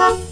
Bye.